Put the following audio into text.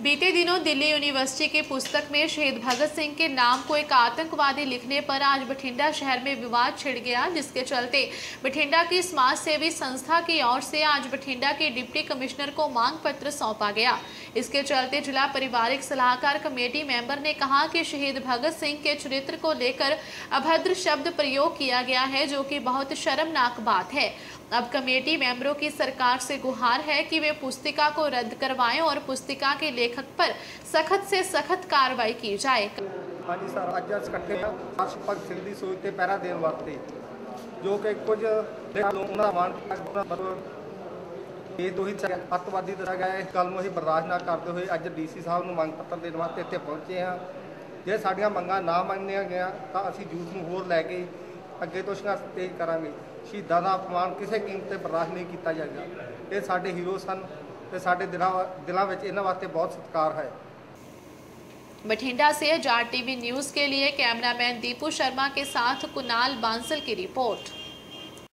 बीते दिनों दिल्ली यूनिवर्सिटी की पुस्तक में शहीद भगत सिंह के नाम को एक आतंकवादी लिखने पर आज बठिंडा शहर में विवाद छिड़ गया, जिसके चलते बठिंडा की समाज सेवी संस्था की ओर से आज बठिंडा के डिप्टी कमिश्नर को मांग पत्र सौंपा गया। इसके चलते जिला पारिवारिक सलाहकार कमेटी मेंबर ने कहा कि शहीद भगत सिंह के चरित्र को लेकर अभद्र शब्द प्रयोग किया गया है, जो कि बहुत शर्मनाक बात है। अब कमेटी मेंबरों की सरकार से गुहार है कि वे पुस्तिका को रद्द करवाएँ और पुस्तिका के लेखक पर सख्त से सख्त कार्रवाई की जाए ਹਾਂਜੀ ਸਰ ਅੱਜ ਅਸੀਂ ਇਕੱਠੇ ਹਾਂ ਆਸ਼ ਭਗਤ ਸਿੰਘ ਦੀ ਸੋਚ ਤੇ ਪਹਿਰਾ ਦੇਣ ਵਾਸਤੇ ਜੋ ਕਿ ਕੁਝ ਉਹਨਾਂ ਦਾ ਮਾਨ ਇਹ ਦੋਹੀ ਅੱਤਵਾਦੀ ਦੱਸਿਆ ਗਿਆ ਹੈ। ਇਸ ਗੱਲ ਨੂੰ ਅਸੀਂ ਬਰਦਾਸ਼ਤ ਨਾ ਕਰਦੇ ਹੋਏ ਅੱਜ ਡੀਸੀ ਸਾਹਿਬ ਨੂੰ ਮੰਗ ਪੱਤਰ ਦੇਣ ਵਾਸਤੇ ਇੱਥੇ ਪਹੁੰਚੇ ਹਾਂ ਜੇ ਸਾਡੀਆਂ ਮੰਗਾਂ ਨਾ ਮੰਨੀਆਂ ਗਿਆ ਤਾਂ ਅਸੀਂ ਜੂਸ ਨੂੰ ਹੋਰ ਲੈ ਕੇ ਅੱਗੇ ਤੋਂ ਸੰਘਰਸ਼ ਤੇਜ਼ ਕਰਾਂਗੇ ਸ਼ਹੀਦਾਂ ਦਾ ਅਪਮਾਨ ਕਿਸੇ ਕੀਮਤ ਤੇ ਬਰਦਾਸ਼ਤ ਨਹੀਂ ਕੀਤਾ ਜਾਏਗਾ ਇਹ ਸਾਡੇ ਹੀਰੋ ਸਨ ਤੇ ਸਾਡੇ ਦਿਲਾਂ ਦਿਲਾਂ ਵਿੱਚ ਇਹਨਾਂ ਵਾਸਤੇ ਬਹੁਤ ਸਤਿਕਾਰ ਹੈ बठिंडा से जार टीवी न्यूज के लिए कैमरामैन दीपू शर्मा के साथ कुणाल बांसल की रिपोर्ट